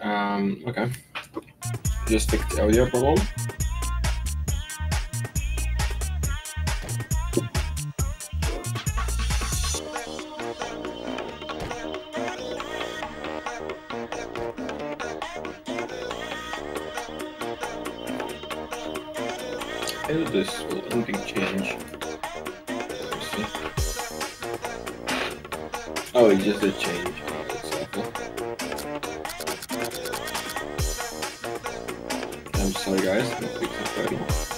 Um, okay. Just fix the audio problem. Maybe this will anything change. Oh, it just did change. Guys,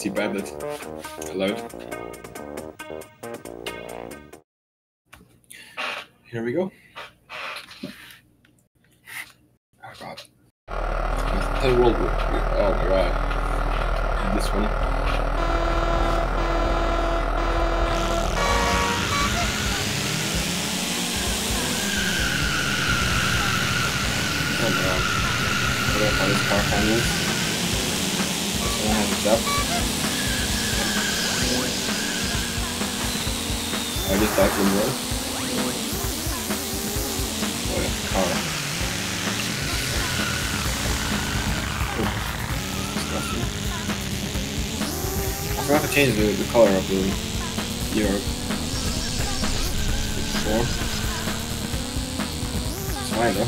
RC bandit. Allowed. Here we go. Oh god. World. Oh my god. This one. Oh my god. I don't know how this car handles. I just died from the road. Oh yeah. Oh. I forgot to change the, the color of the Europe. Before. It's fine though.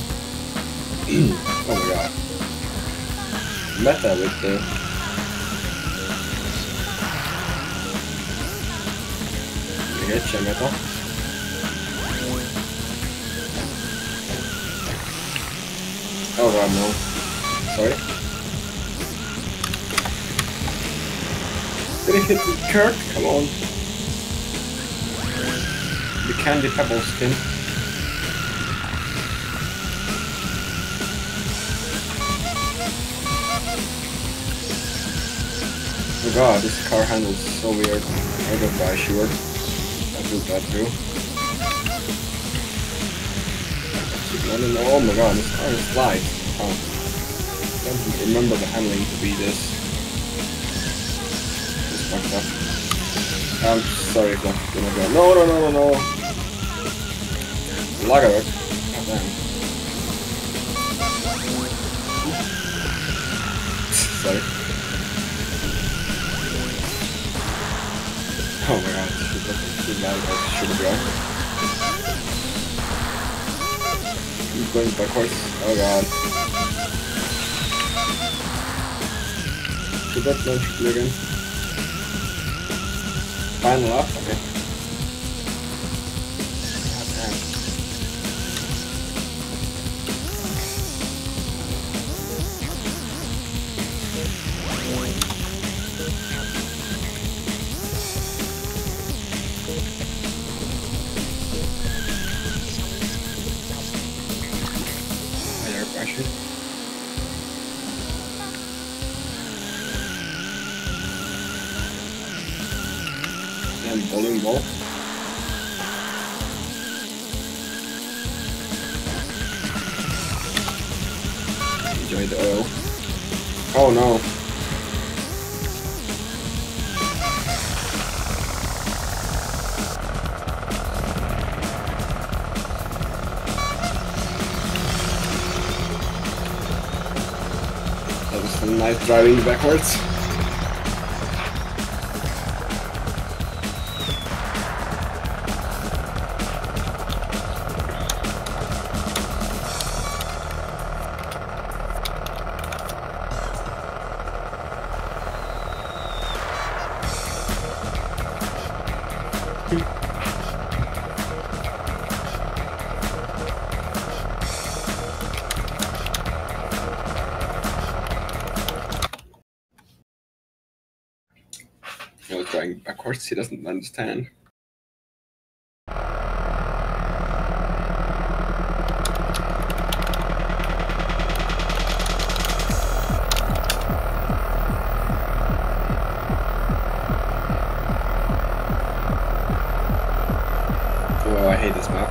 oh my god. Meta with the Oh god, no. Sorry. Did it hit the Kirk? Come on. The candy pebble skin. Oh god, this car handles so weird. I got by sure. That oh my god, this car slides. Oh. I don't remember the handling to be this. This fucked up. I'm sorry if gonna go. No, no, no, no, no. Lag alert. God oh, damn. sorry. Oh my god, about sugar dry. Keep going backwards. Oh god. Should that launch again? Final lap? Okay. Driving backwards. Doesn't understand. Oh, I hate this map.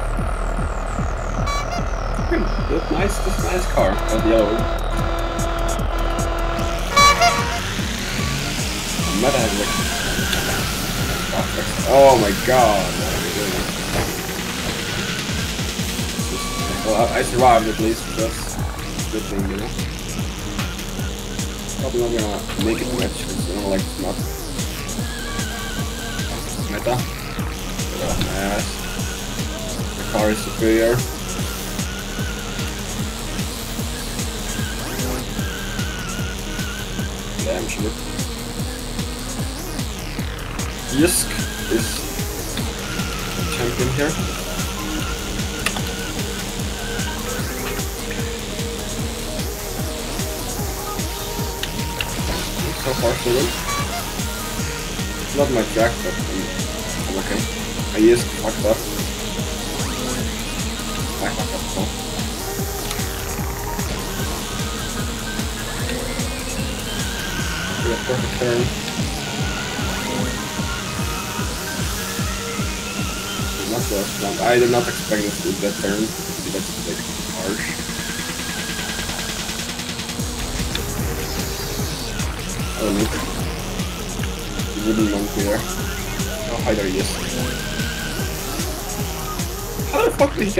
Look nice, this nice car, that yellow. That's a good thing, you know. Probably not gonna make it much because I don't like this map. Meta. My ass. The car is superior.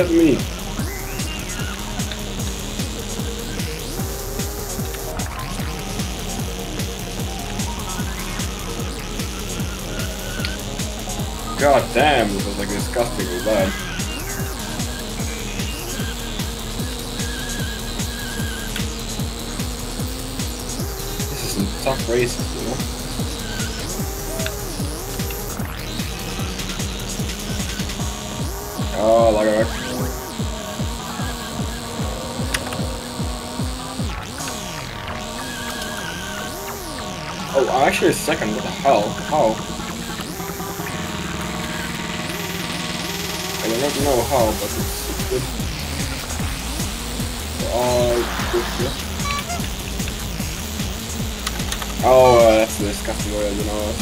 Did me? God damn, this was like disgustingly bad. This is some tough races, you know? Oh, look at Oh, I'm actually second. What the hell? How? I do not know how, but it's, it's good. Oh, uh, that's the disgusting oil, you know.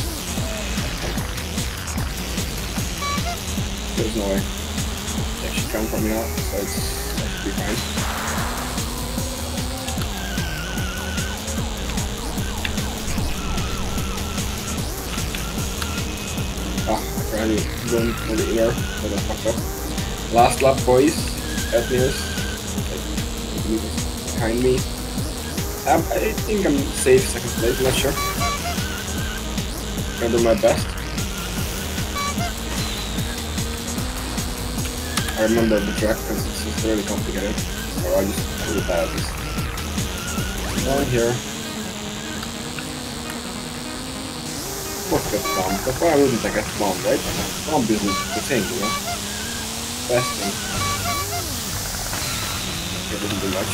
There's no way. They should come from here, so it's it should be fine. Tried to run for the. Last lap, boys. Etneus. Behind me. Um, I think I'm safe second place, not sure. Gonna do my best. I remember the track because it's just really complicated. Or I just put it at. Down here. That bomb. That's why I wouldn't take a bomb, right? Bomb is the thing, you know? Best thing. It didn't do much.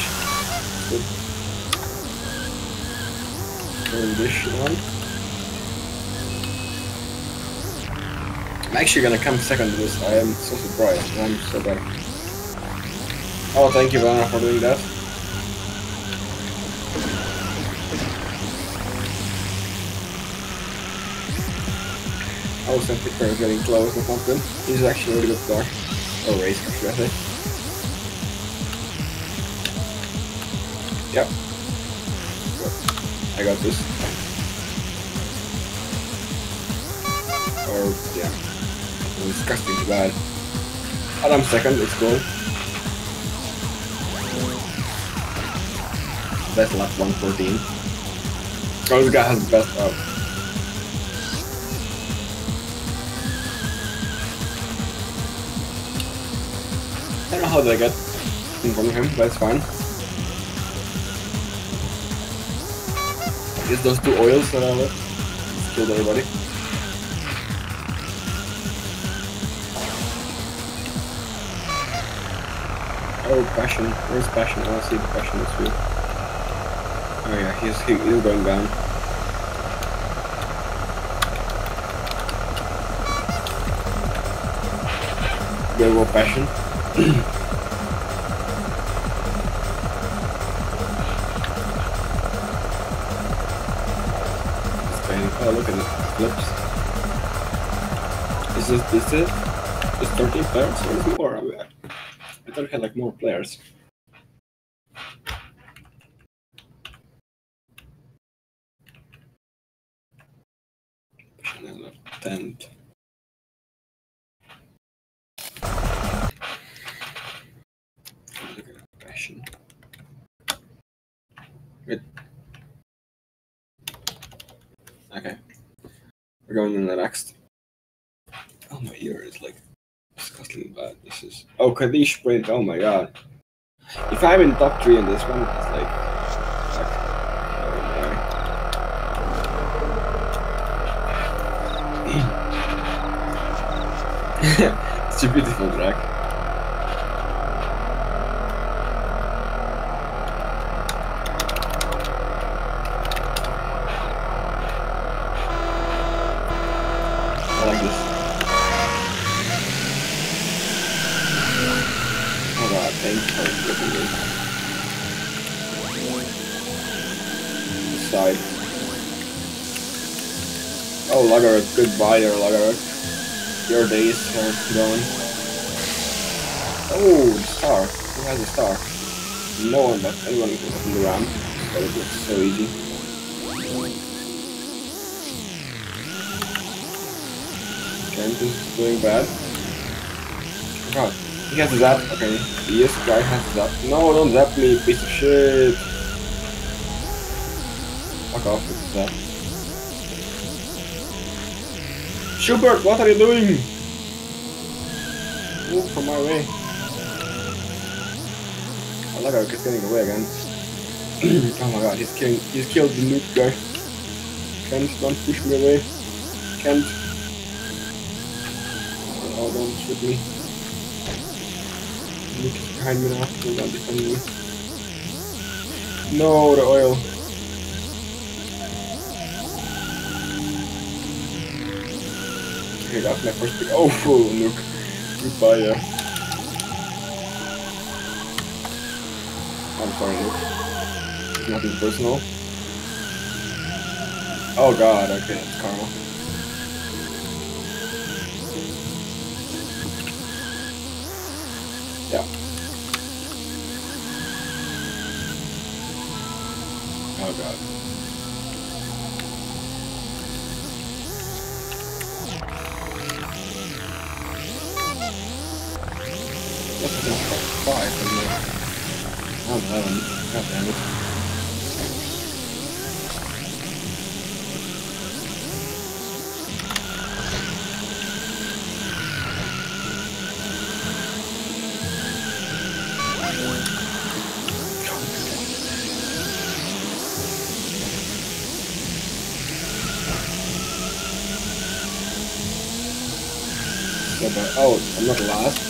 I'm actually gonna come second to this. I am so surprised. I'm so bad. Oh, thank you, Vanna, for doing that. I was thinking Picker is getting close or something. He's actually a really good car. Or race, should I say. Yep. I got this. Or, yeah. Disgusting bad. But I'm second, it's cool. Best lap 114. Oh, this guy has the best up. hell did I get from him, but it's fine. Is those two oils that I left killed everybody. Oh, Passion. Where's Passion? I want to see the Passion this week. Oh yeah, he's, he, he's going down. There go Passion. Is this this it? Is 13 players or more? I thought we had like more players. Tent. Passion. Wait. Okay. We're going in the next. Oh, my ear is like disgustingly bad. This is. Oh, Kadish sprint. Oh my god. If I'm in top three in this one, it's like. it's a beautiful track. Lagaruk, goodbye there, Lagaruk. Your days are gone. Oh, the star. Who has a star? No one, but anyone can open the ramp. But it looks so easy. Is doing bad. God, he has a zap. Okay, this guy has a zap. No, don't zap me, piece of shit. Fuck off with the Schubert, what are you doing? Move from my way. I like how he's getting away again. oh my god, he's killing, he's killed the loot guy. Kent, don't push me away. Kent. Oh, don't shoot me. Is behind me now. Do not defend me. No, the oil. Okay, that's my first pick. Oh, look. Goodbye, yeah. I'm sorry, Luke. Nothing personal. Oh god, okay, it's. Yeah. Oh god. What's the five? I'm 11. God damn it. Oh, I'm not last.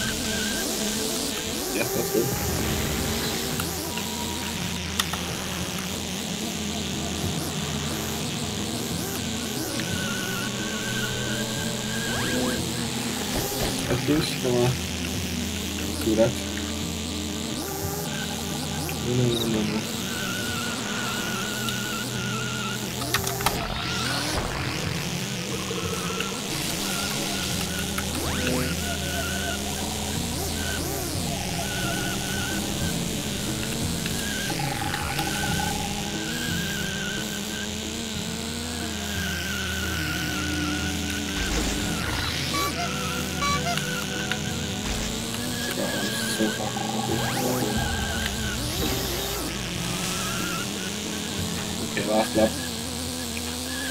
Okay, last lap.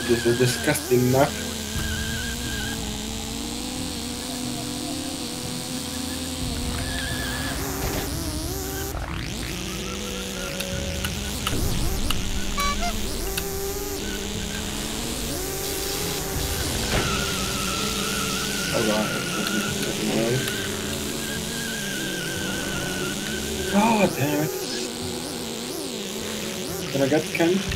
This is a disgusting. Oh god, damn it. Can I get Kent?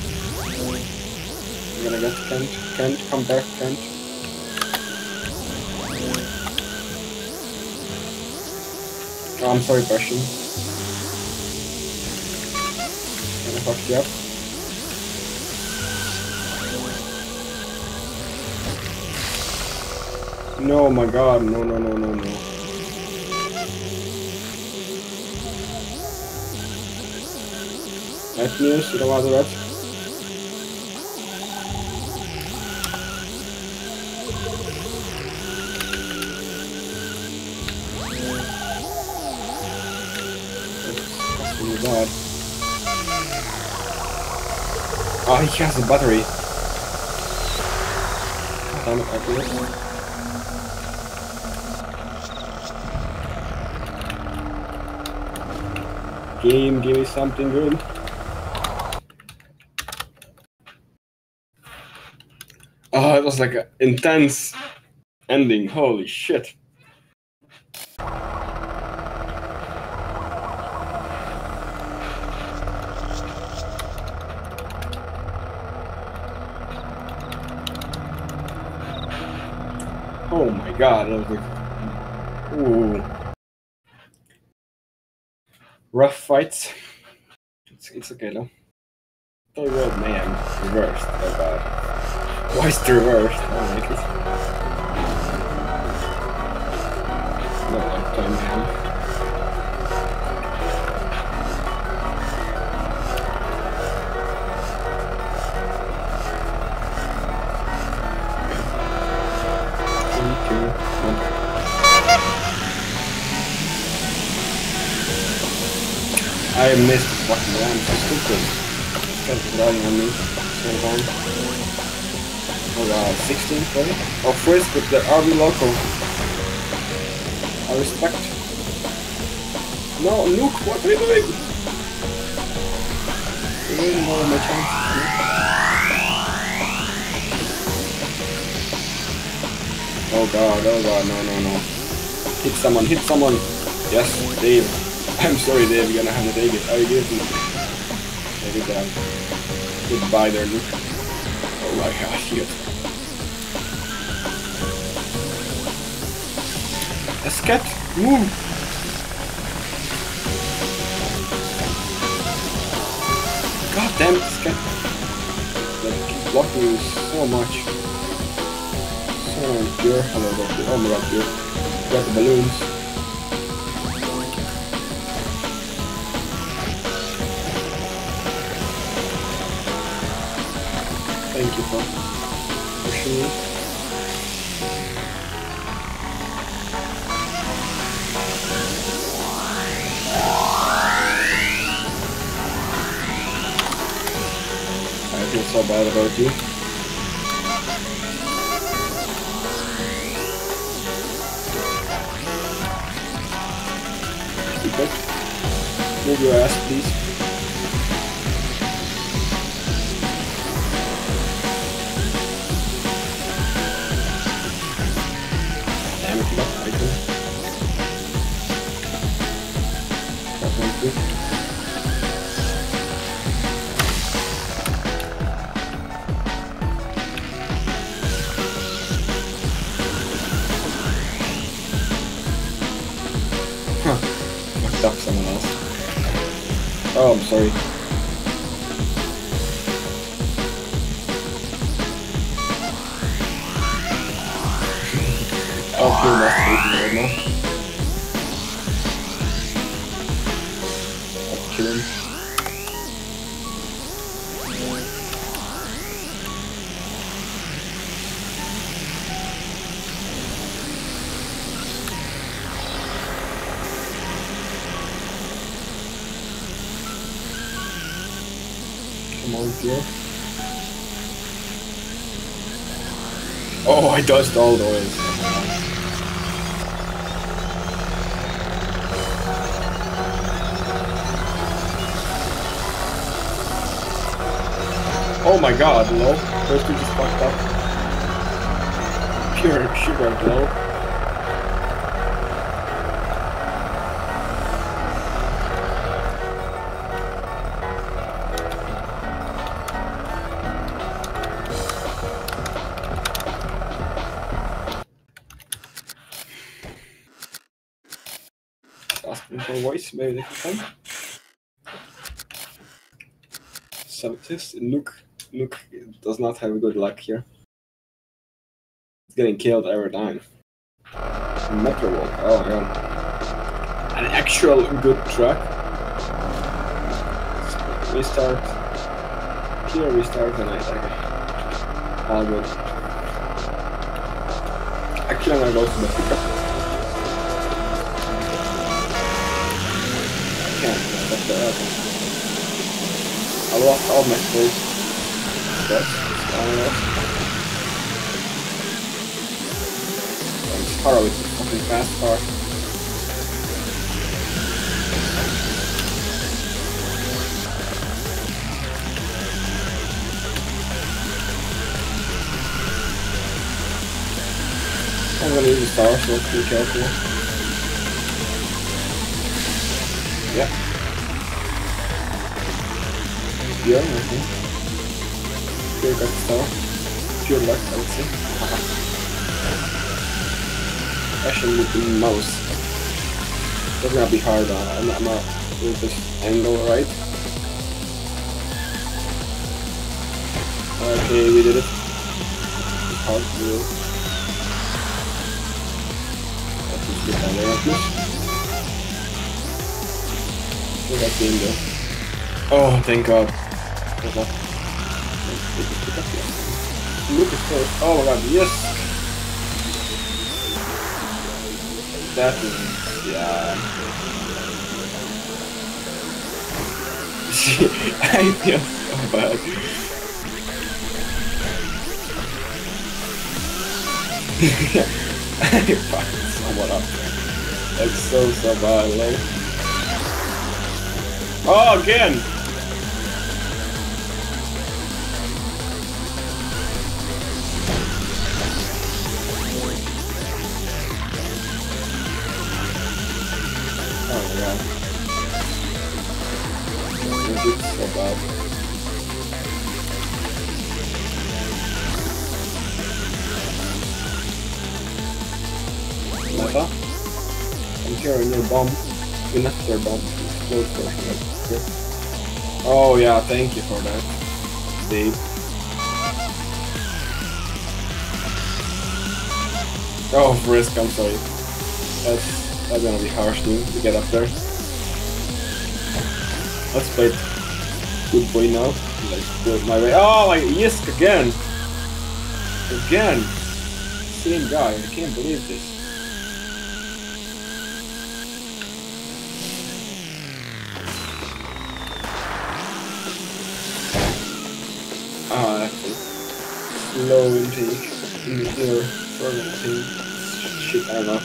Oh, I'm sorry, Bastion. I fuck you up? No, my god, no, no, no, no, no. Red news, you don't want the? Oh, he has a battery. Damn it, Oculus. Game, give me something good. Oh, it was like an intense ending. Holy shit. Oh my god, that was like. Ooh. Rough fights. It's, it's okay though. Toy World Man reversed. Oh god. Why is it reversed? Oh my god. No, like Toy Man. I missed fucking lamp. I stupid. Kept riding on me. So long. Oh god, 16 probably? Oh, Frisk with the RV local. I respect. No, Nuke, what are you doing? You're all my chances. Oh god, oh god, no, no, no. Hit someone, hit someone. Yes, Dave. I'm sorry, you're gonna have to take it. You did it. Take it. Goodbye there, Luke. Oh my god, shit. Escat, move! God damn it, Escat. They keep blocking you so much. So pure. Hello, Doctor. Oh my god, pure. Got the balloons. Feel so bad about you. Move your ass, please. Oh, Dodged all those. Oh my god, low. Those two just fucked up. Pure sugar glow. For a voice. Maybe they can. Sabbathist. Luke. Luke does not have good luck here. He's getting killed every time. Metro-Volt. Oh my god. An actual good track. Restart. Here restart and I okay. All good. Actually I'm gonna go to the. I all my space. That's fine enough. Sparrow is a fucking fast car. I'm gonna use the star, so be careful. Yeah, think. Pure got star. Pure luck, I would say. With the mouse. That's gonna be hard, uh, I'm, I'm not with this angle, right? Okay, we did it. It's hard to do. Look at. Oh, thank god. Look at first. Oh my god, yes! That is, yeah. I feel so bad. I fucked someone up. That's so so bad, like. Oh, again! Bomb. You're not your bomb. Oh yeah, thank you for that. Steve. Oh, Frisk, I'm sorry. That's, that's gonna be harsh dude, to get up there. Let's play. Good boy now. It my way. Oh, my Yisk again! Again! Same guy, I can't believe this. Slow intake in. Shit, I don't know.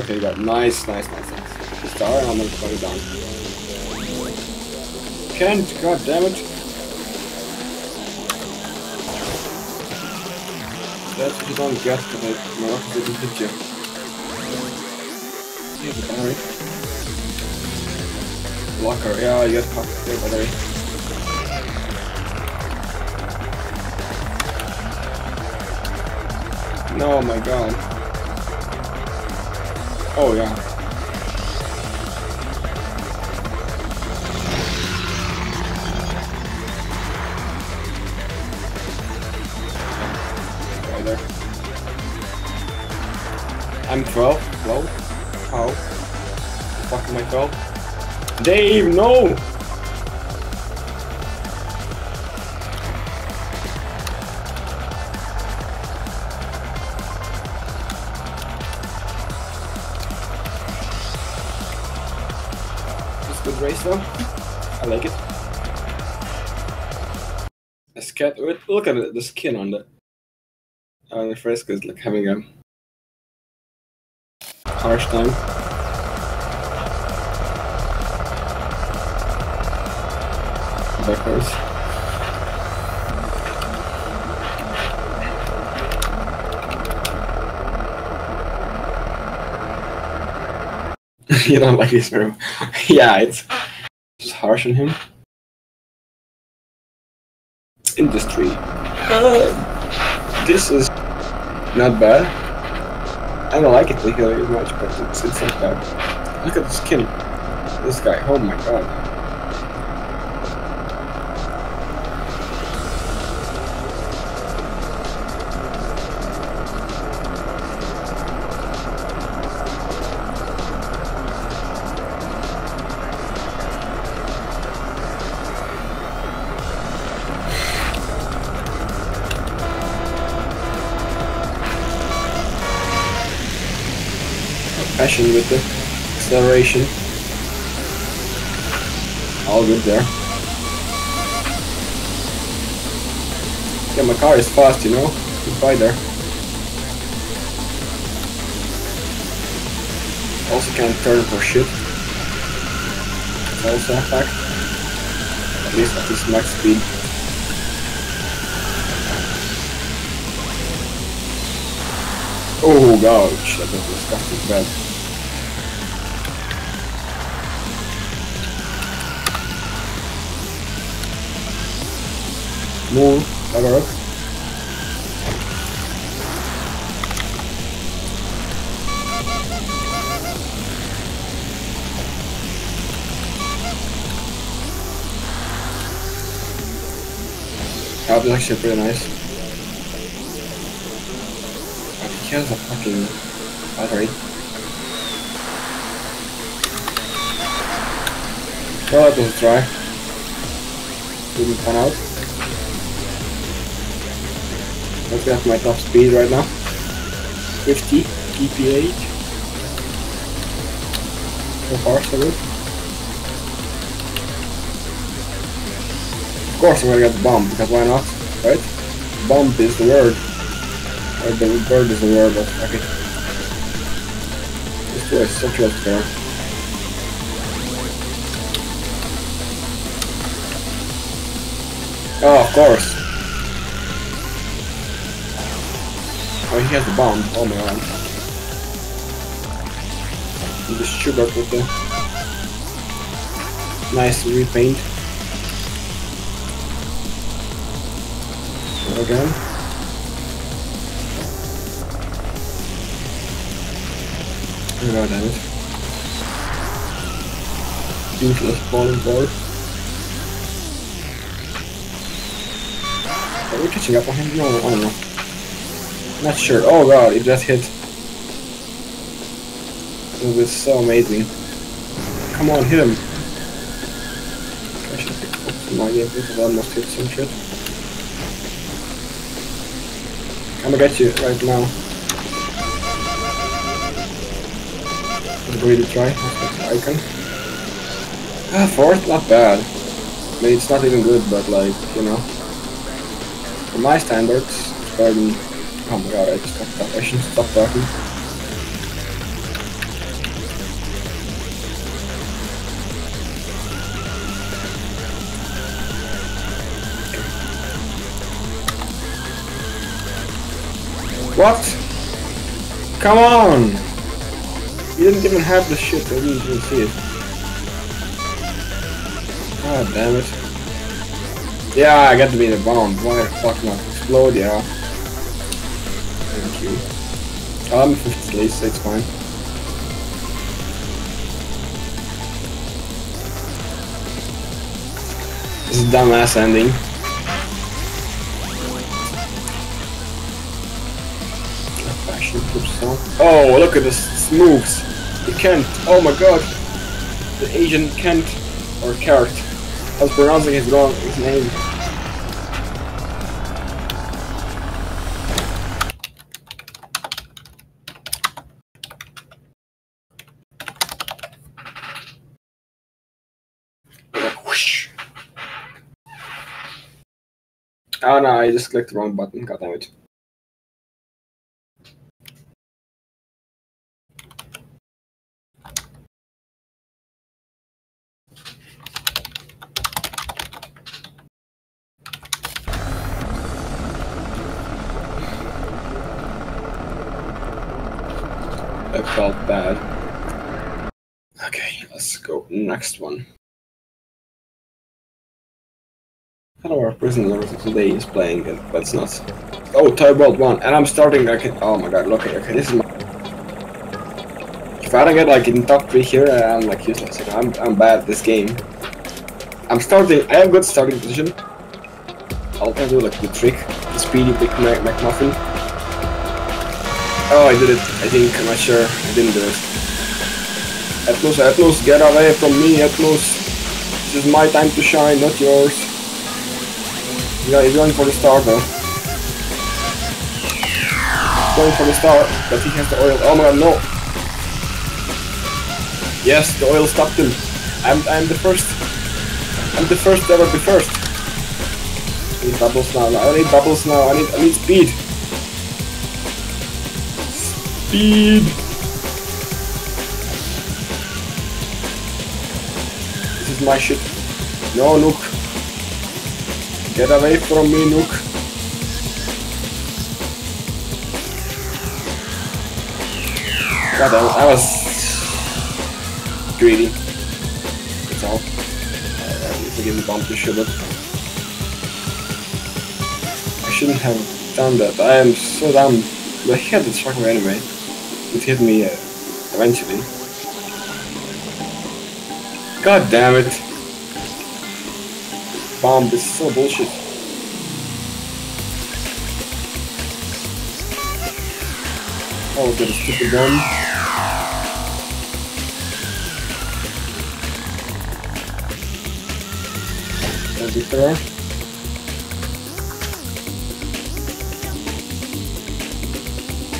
Okay, got nice, nice, nice, nice. Star, and I'm gonna put it down. Kent, god damn it. That's you don't get because I, rocket didn't hit you. Here's the battery. Blocker, yeah, you get pocket the battery. No, oh my god. Oh yeah. I'm 12. Well, how? Fuck I 12? Dave, no! Look at it, the skin on the on the fresco is like having a harsh time. Backwards. you don't like this room. yeah, it's just harsh on him. This is not bad. I don't like it particularly much, but it's, it's not bad. Look at the skin. This guy, oh my god. Passion with the acceleration. All good there. Yeah, my car is fast, you know? Goodbye there. Also can't turn for shit. It's also a fact. At least at this max speed. Gosh, that was disgusting bad. Move, cover up. That was actually pretty nice. But he has a fucking battery. Well, that was dry. Didn't pan out. Let's get my top speed right now. 50 kph. So far, so good. Of course I'm gonna get the bomb, because why not, right? Bomb is the word. The bird is fuck it. This two is close together. Oh, of course. Oh, he has the bomb. Oh my god. And the sugar the nice repaint. Again. Damn it. Useless falling board. Are we catching up on him? No, I don't know. Not sure. Oh god, it just hit. It was so amazing. Come on, hit him. I should pick up some more because I almost hit some shit. I'm gonna get you right now. Really try. Icon. Ah, fourth, not bad. I mean, it's not even good, but like, you know. For my standards, than Oh my god, I just got that. I should stop talking. What? Come on! You didn't even have the ship, I didn't even see it. God damn it. Yeah, I got to be in the bomb. Why the fuck not explode, yeah. Thank you. Um, I'm 50 at least, it's fine. This is dumbass ending. Oh, look at this moves. The Kent. Oh my god. The Asian Kent or Kart. I was pronouncing his wrong his name. Oh ah, no, I just clicked the wrong button, god damn it. That felt bad. Okay, let's go next one. Hello, our prisoner today is playing it, but it's not. Oh, Toy World 1, and I'm starting, I can, oh my god, look, okay, this is my, if I don't get like in top three here, I'm like useless. Know, I'm I'm bad at this game. I'm starting. I have good starting position. I'll try to do like the trick, the speedy big Mac McMuffin. Oh, I did it. I think. I'm not sure. I didn't do it. Atmos, Atmos, get away from me, Atmos. This is my time to shine, not yours. Yeah, he's going for the star though. He's going for the star, but he has the oil. Oh my god, no! Yes, the oil stopped him. I'm I'm the first. I'm the first ever be first. I need bubbles now. I need bubbles now. I need I need speed. Speed. My shit. No, Nook. Get away from me, Nook. God damn, I was greedy. That's all. Uh, I to give the Schubert. I shouldn't have done that. I am so dumb. But he had the structure anyway. It hit me uh, eventually. God damn it. Bomb, this is so bullshit. Oh, that stupid gun. That'd be fair.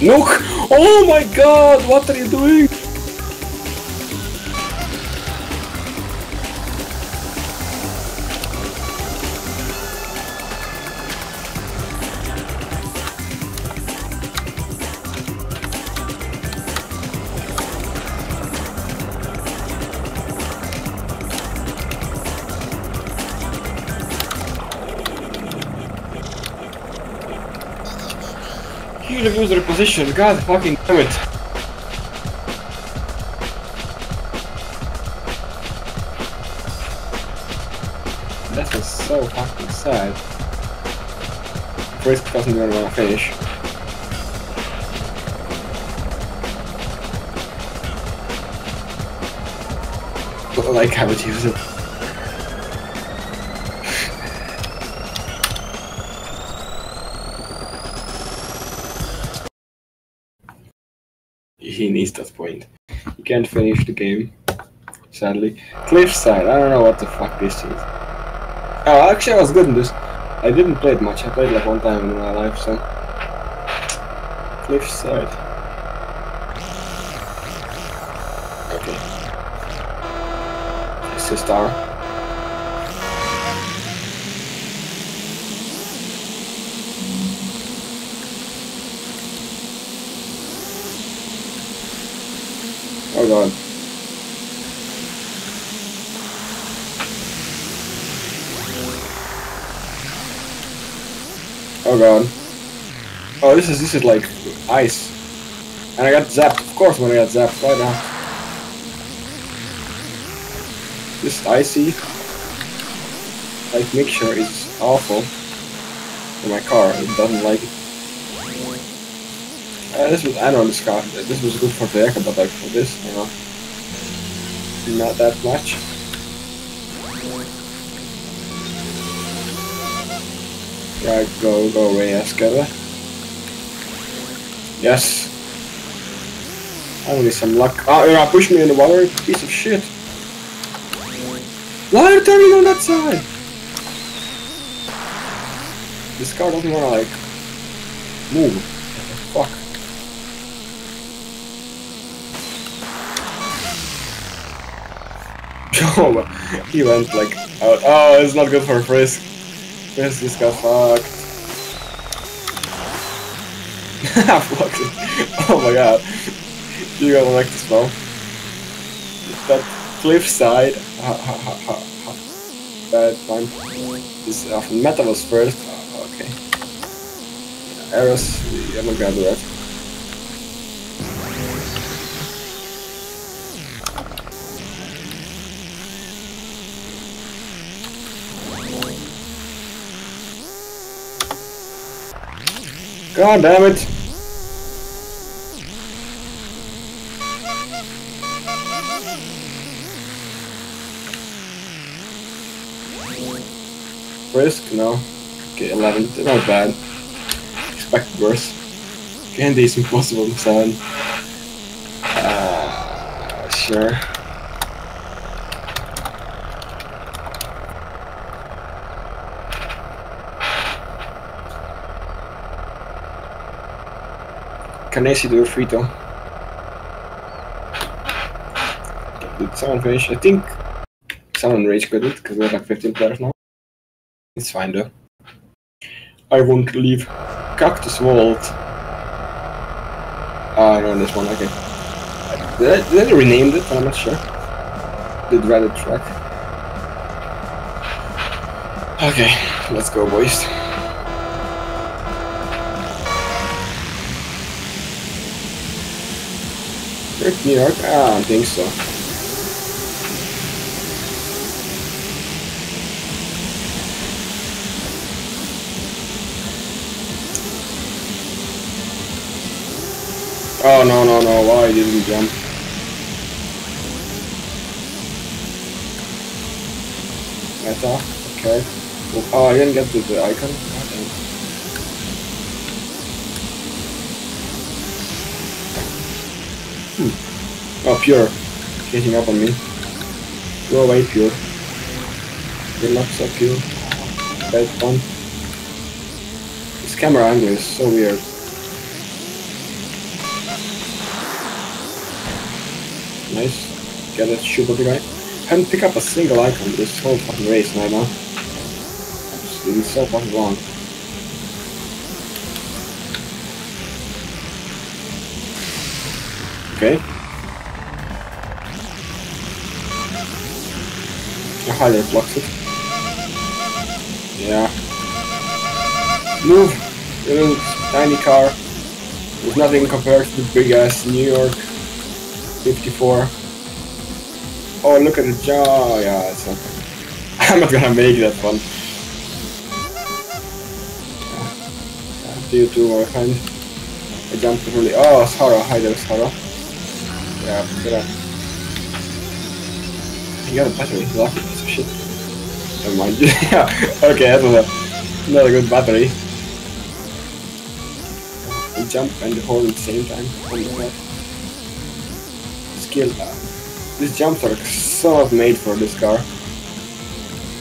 Nook! Oh my god, what are you doing? Position, god fucking damn it. That was so fucking sad. First doesn't even want to finish. I like how it use it. Game. Sadly. Cliffside, I don't know what the fuck this is. Oh, actually I was good in this. I didn't play it much, I played like one time in my life, so. Cliffside. Okay. It's a star. Oh god. Oh god. Oh, this is this is like ice. And I got zapped. Of course, when I got zapped, why not? This icy like mixture is awful for my car. It doesn't like it. Uh, this was I know this car. This was good for the but like for this, you know, not that much. Right, go, go away, Escada. Yes. I need some luck. Oh, you're push me in the water, piece of shit. Why are you turning on that side? This car doesn't wanna like move. Fuck? Oh, he went like out. Oh, it's not good for Frisk. Frisk just got fucked. Fucked it. Oh my god. You gotta like this now. That cliff side. Ha. Bad one. This uh, meta was first. Oh, okay. Eros, I'm not gonna do that. God damn it! Risk? No. Okay, 11. Not bad. Expect worse. Candy is impossible. 7. Uh, sure. Can I see the free? Did someone finish? I think someone rage quit it because we have like 15 players now. It's fine though. I won't leave. Cactus-Volt. Ah, no, this one, okay. Did I rename it? I'm not sure. Did Reddit track. Okay, let's go, boys. New York? I don't think so. Oh no no no, why didn't you jump? Meta, okay. Oh, I didn't get the icon. Oh, Pure. Getting up on me. Go away, Pure. Not so pure. Bad fun. This camera angle is so weird. Nice. Get a super guy. Haven't picked up a single icon this whole fucking race right now. It's been so fucking long. Okay. I highly it. Yeah. Move! Little tiny car. There's nothing compared to the big ass New York 54. Oh, look at the jaw. Oh, yeah, it's. I'm not gonna make that one. You too, my friend? I jumped really. Oh, Sarah. Hi there, Sarah. Yeah, get up. You got a battery. Lucky. Never mind. yeah, okay, that was a, not a good battery. I jump and hold at the same time. Oh skill. Uh, these jumps are so not made for this car.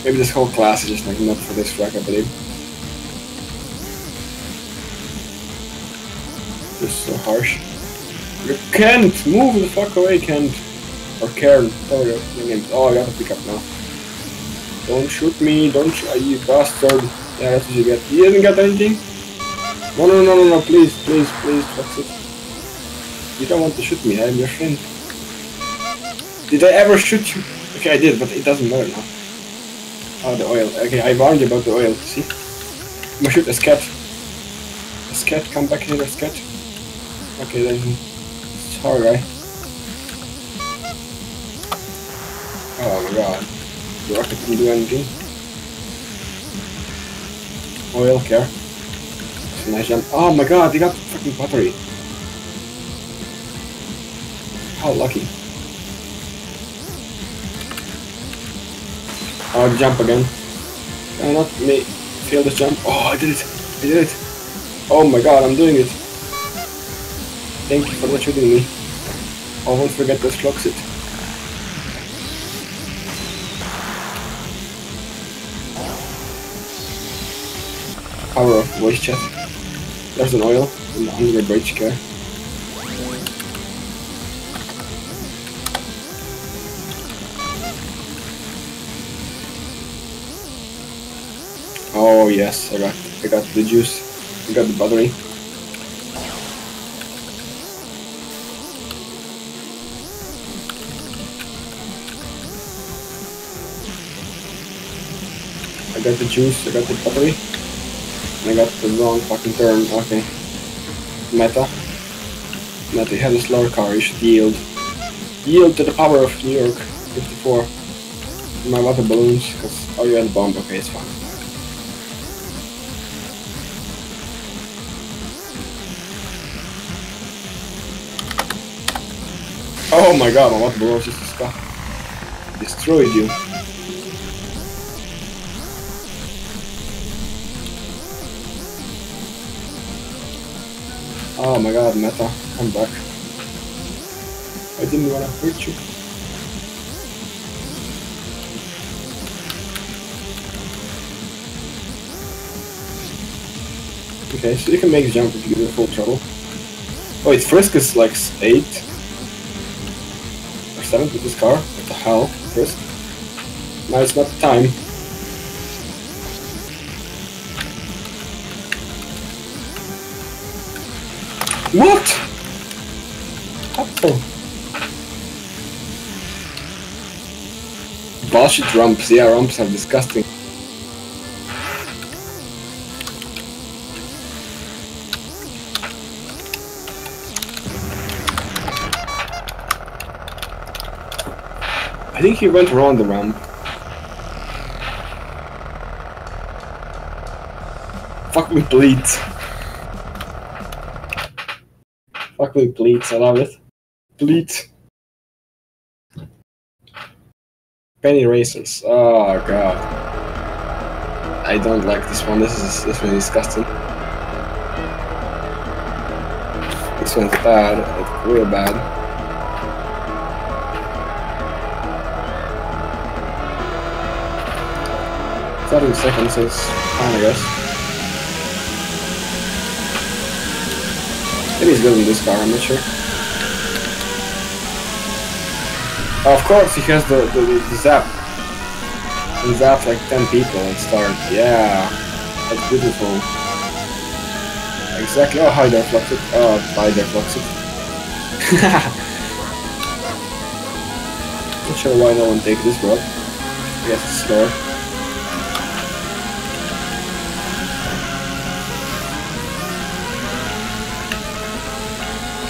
Maybe this whole class is just like not for this track, I believe. This is so harsh. You can't move the fuck away, Kent. Or Karen. Oh, I gotta pick up now. Don't shoot me, don't sh you bastard. Yeah, that's what you get. You didn't get anything? No, no, no, no, no, please, please, please, that's it. You don't want to shoot me, I'm your friend. Did I ever shoot you? Okay, I did, but it doesn't matter now. Oh, the oil. Okay, I warned you about the oil. See? I'm gonna shoot a scat. A scat, come back here, a scat. Okay, then. Sorry? Oh my god. The rocket didn't do anything. Oh, Oil care. Nice jump. Oh my god, they got fucking battery. How lucky. Oh, I'll jump again. Can I not make, fail this jump? Oh, I did it! I did it! Oh my god, I'm doing it! Thank you for not shooting me. I won't forget this flux it. Voice. There's an oil in the bridge car. Oh yes, I got I got the juice. I got the battery. I got the juice, I got the battery. I got the wrong fucking turn, okay. Meta. Meta, you have a slower car, you should yield. Yield to the power of New York 54. My water balloons, because oh you had a bomb, okay it's fine. Oh my god, my water balloon just. Destroyed you. My god, Meta, I'm back. I didn't wanna hurt you. Okay, so you can make jump if you give it full throttle. Oh, its frisk is like 8 or 7 with this car. What the hell? Frisk? Now it's not time. What? Oh. Bullshit rumps. Yeah, rumps are disgusting. I think he went around the ramp. Fuck me bleeds. Me bleeds, I love it. Bleed. Penny racers. Oh god. I don't like this one. This is this one is disgusting. This one's bad. It's real bad. Thirty seconds is fine, I guess. Maybe he's building this car, I'm not sure. Of course, he has the, the, the zap. He zapped like 10 people and start. Yeah, that's beautiful. Exactly. Oh, hi there, Fluxit. Oh, bye there, Fluxit. Not sure why no one takes this. I guess it's slower.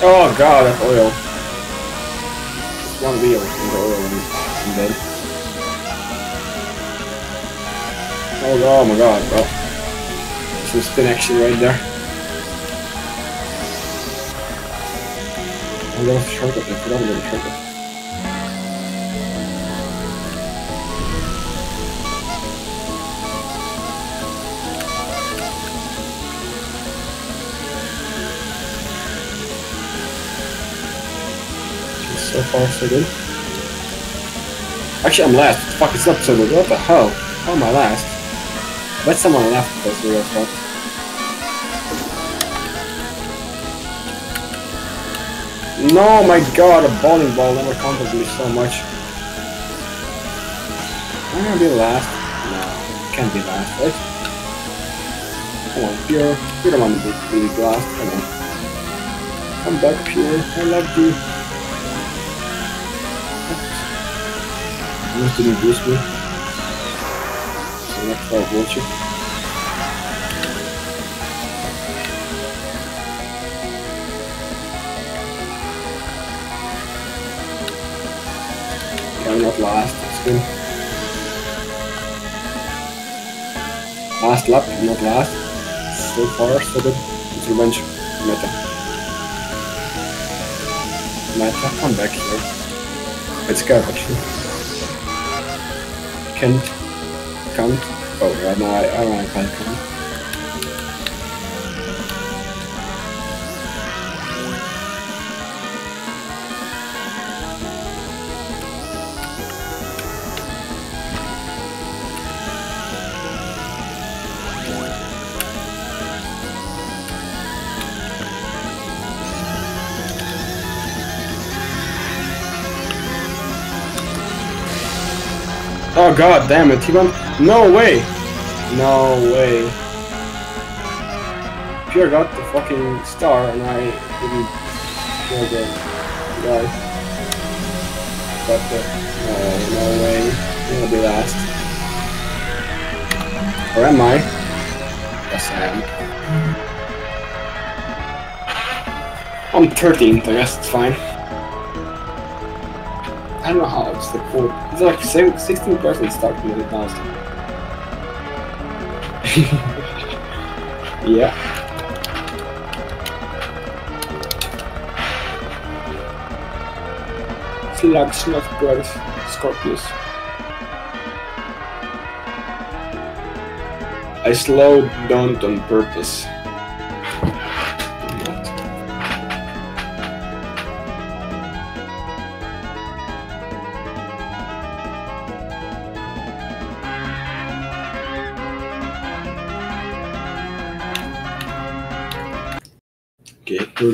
Oh god, that's oil. Just one wheel in the oil and then. Oh, oh my god, bro. Some spin action right there. I'm gonna shortcut, I forgot about the shortcut. Far, so good. Actually, I'm last. Fuck, it's not so good. What the hell? How am I last? I bet someone left because we were fucked. No, my god, a bowling ball never counted me so much. I'm gonna be last? No, can't be last, right? Come on, Pure. You're the one to be, be last. Come on. Come back, Pure. I love you. Most didn't boost me. So next fight I'm not last, good. Last lap, not last. So far, so good. It's revenge meta. Meta, come back here. Let's go can't count. Oh, right now I, I don't can't count. Oh god damn it, he went No way! No way. Pure got the fucking star and I didn't kill the guy. But the no, no way. I'm gonna be last. Or am I? Yes I am. I'm 13th, I guess it's fine. I don't know how it's like like 16 percent start with it last. yeah. flags not birth Scorpius. I slowed down on purpose.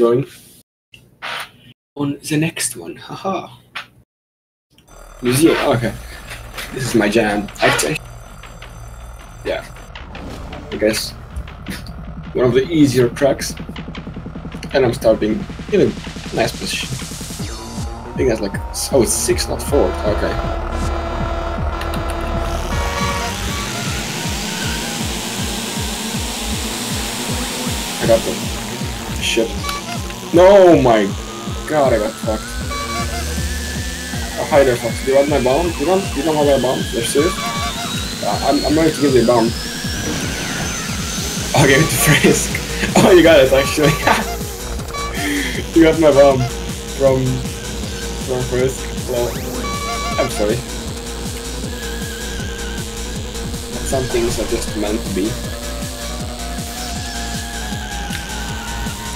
Going on the next one. Haha. Museum. Oh, okay. This is my jam. Actually, yeah. I guess one of the easier tracks. And I'm starting in a nice position. I think that's like oh it's six not four. Okay. I got the shit. No my god I got fucked. Oh hi there Fox. Do you want my bomb? You don't you don't want my bomb? You're serious? Uh, I'm I'm going to give you a bomb. I'll give it to Frisk. Oh, you got it actually. you got my bomb from from Frisk. Well, I'm sorry. Some things are just meant to be.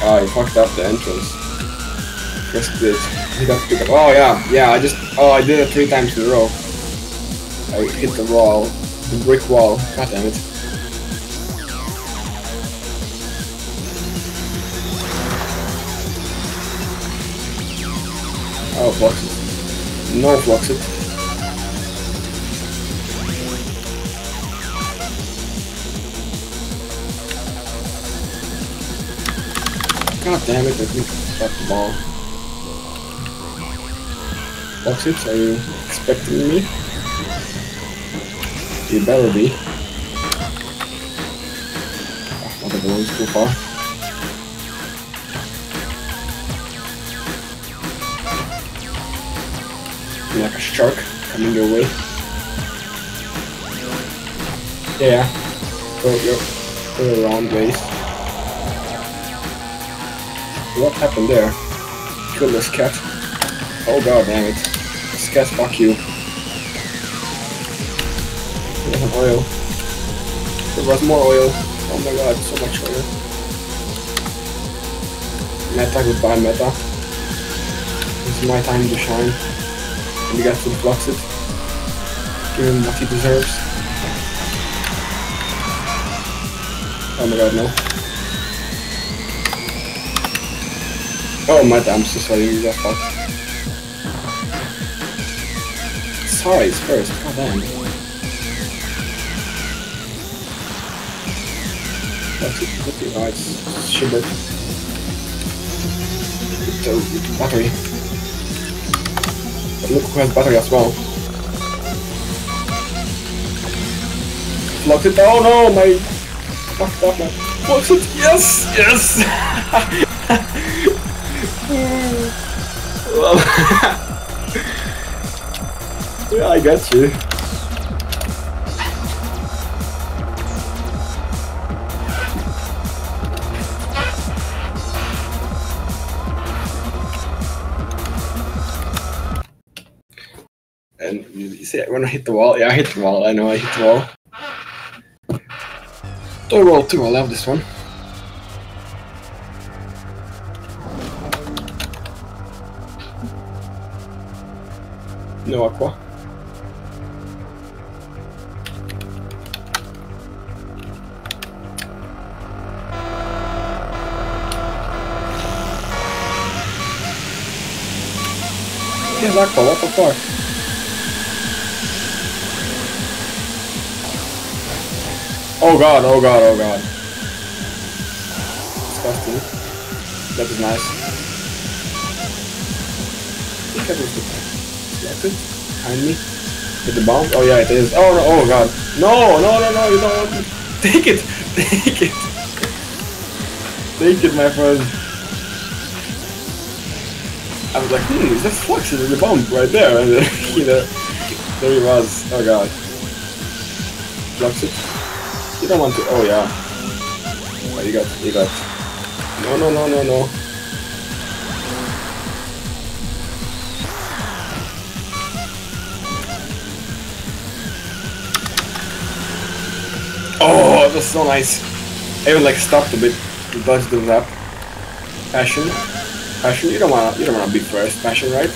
Ah, oh, he fucked up the entrance. Frisk did. He got pick up. Oh yeah, yeah. I just oh I did it three times in a row. I hit the wall, the brick wall. God damn it. Oh, flux it. No flux it. God damn it, think fuck the ball. Flux it, are you expecting me? You better be. Ah, not the balloon's too far. like a shark coming your way. Yeah, go your go around ways. What happened there? Kill this cat. Oh god damn it. This cat fuck you. There's an oil. There was more oil. Oh my god, so much oil. Meta goodbye meta. It's my time to shine. And you got to flux it. Give him what he deserves. Oh my god, no. Oh my damn, so sorry, you got fucked. Sorry, it's first, god damn. Flux it. With the, with the battery. But look who has battery as well. Locked it. Down oh no, my fucked up my. Yes, yes. well, yeah, I got you. And you see when I hit the wall, yeah, I hit the wall. I know I hit the wall. Door wall too. I love this one. What the fuck? Oh god, oh god, oh god. Disgusting. That is nice. I think that was the It. Behind me. With the bomb? Oh yeah, it is. Oh no, oh god. No, no, no, no, you don't want to. Take it! Take it! Take it, my friend. I was like, hmm, is that Flux in the bomb right there? And then, you know, there he was. Oh god. Flux it. You don't want to. Oh yeah. Oh, you got. You got. No, no, no, no, no. Oh, that was so nice. I even like stopped a bit to dodge the zap. Passion. Passion, you don't wanna you don't wanna be first, passion, right?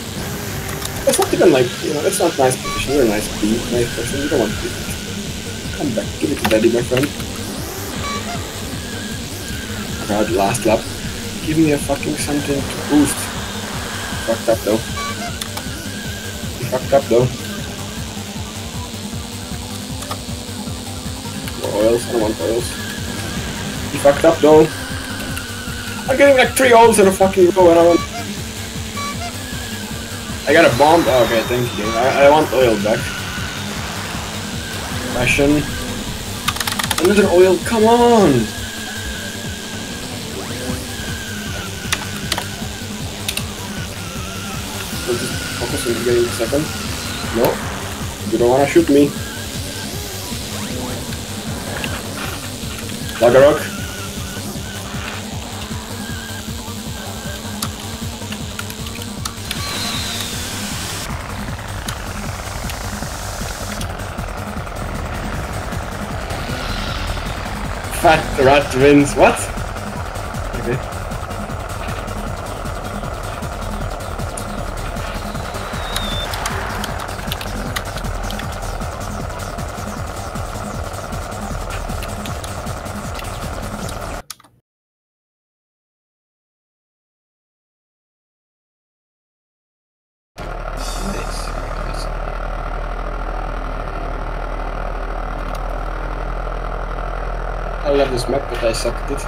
It's not even like you know, it's not nice position, you're a nice B, nice person, you don't want to be first. Come back, give it to daddy my friend. God, last lap. Give me a fucking something to boost. Fucked up though. Fucked up though. I don't want oils. He fucked up though. I'm getting like three oils in a fucking row and I want... I got a bomb? Oh, okay, thank you. I, I want oil back. Passion. Another oil, come on! Focus on getting second. No, you don't wanna shoot me. Lagarok. Fat rat wins. What? This map, but I suck at it.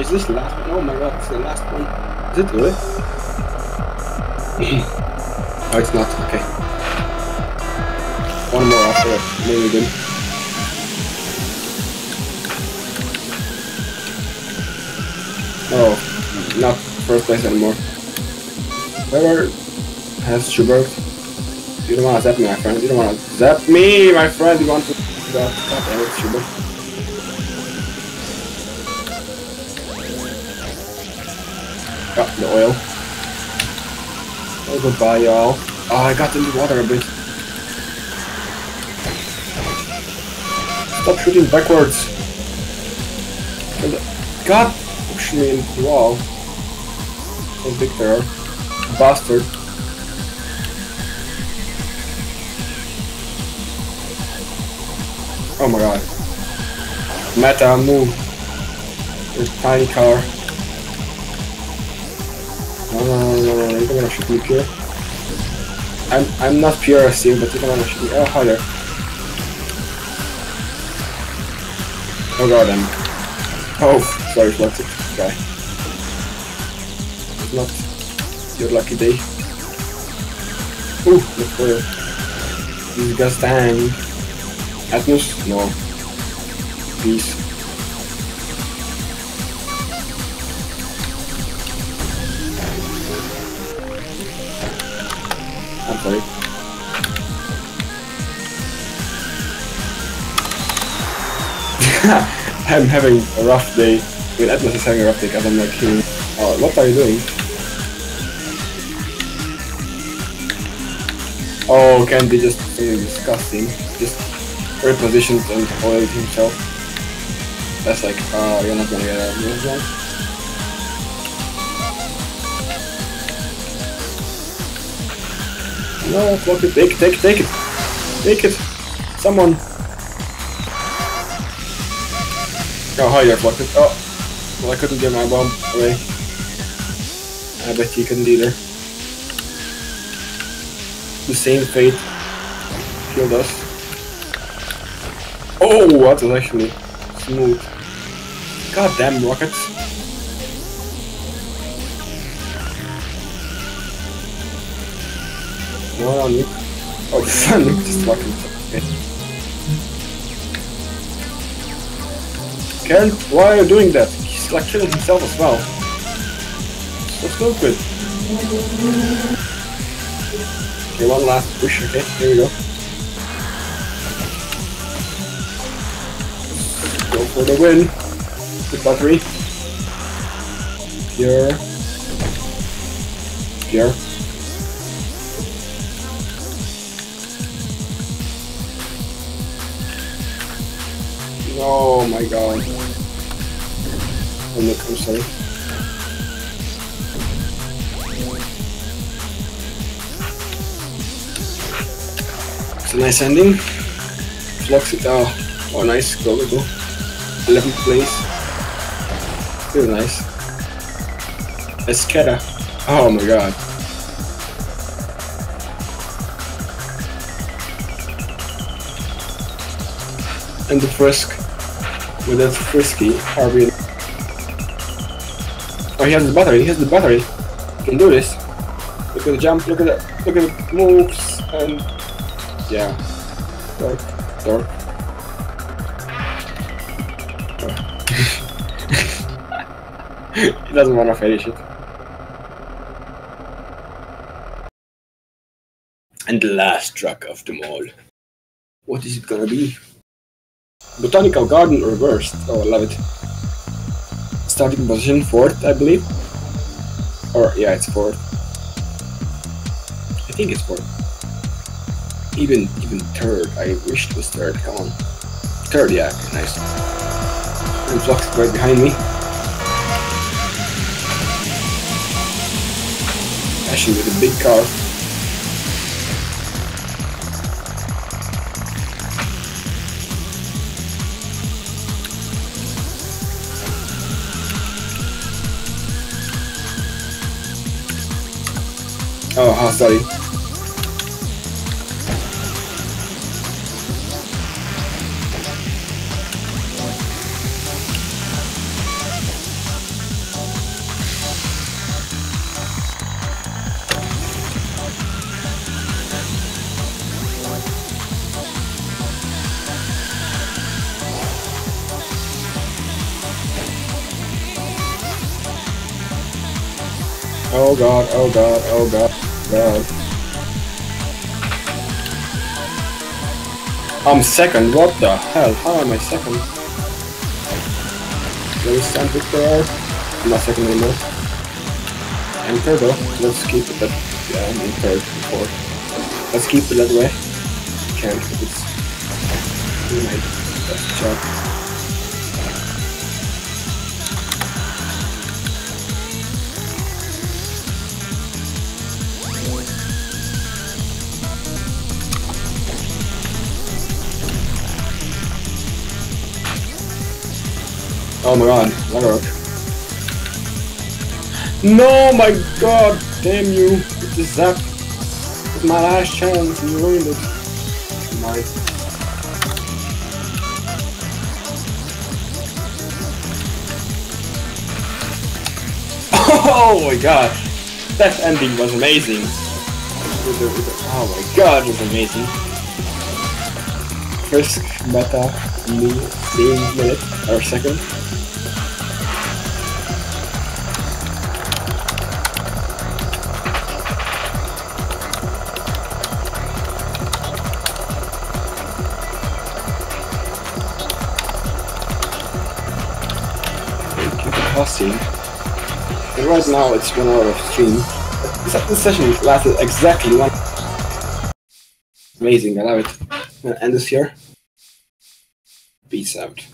Is this last one? Oh my god, it's the last one. Is it really? oh, it's not. Okay. One more after that. Maybe then. Oh, not first place anymore. Whoever has Schubert, you don't want to zap me, my friend. You don't want to zap me, my friend. You want to. God damn Schubert. Got the oil. Oh, goodbye, y'all. Oh, I got in the water a bit. Stop shooting backwards. The- uh, God, push me into the wall. So big there. Bastard. Oh my god. Meta move. There's tiny car. I'm, I'm not pure as you, but you shoot me. Oh, hi there. Oh god, I'm... Oh, sorry, Flotic. Guy. It's not your lucky day. Ooh, look for you. Disgusting. Atmos? No. Peace. I'm. Having a rough day. I mean, Atlas is having a rough day because I'm like, hmm, oh, what are you doing? Oh, can't be just disgusting. Just repositioned and oiled himself. That's like, oh, you're not gonna get out of this one. No, fuck it, take it, take it, take it! Take it! Someone! Oh, hi there, Flock it. Oh! Well, I couldn't get my bomb away. I bet you couldn't either. The same fate killed us. Oh, that was actually smooth. God damn rockets. No, no, nuke. Oh, nuke just fucking. Karen, why are you doing that? He's like killing himself as well. So stupid. Okay, one last push, okay, here we go. Go for the win. Good battery. Pure. Pure. Oh my god. I'm. It's a nice ending. Flux it out. Oh nice, go go go. 11th place. Still nice. Esqueda. Oh my god. And the frisk with that frisky RB. Oh, he has the battery. He has the battery. He can do this. Look at the jump. Look at the look at the moves and yeah. Dark, dark. he doesn't want to finish it. And the last track of them all. What is it gonna be? Botanical Garden reversed. Oh, I love it. Starting position fourth, I believe. Or yeah, it's fourth. I think it's fourth. Even even third. I wish it was third. Come on. Third, yeah, nice. And Flux right behind me. Actually, with a big car. Oh, sorry. Oh god, oh god, oh god, god. I'm second, what the hell? How am I second? There is something there. I'm not second anymore. I'm third though. Let's keep it that yeah, I'm in third before. Let's keep it that way. Can't it's job. Oh my god. No, my god, damn you. It's a zap. It's my last chance and you ruined it. My. Oh my god. That ending was amazing. Oh my god, it was amazing. First meta, me, being minute, or second. Right now it's one hour of stream. This session lasted exactly one. Amazing, I love it. I'm gonna end this here. Peace out.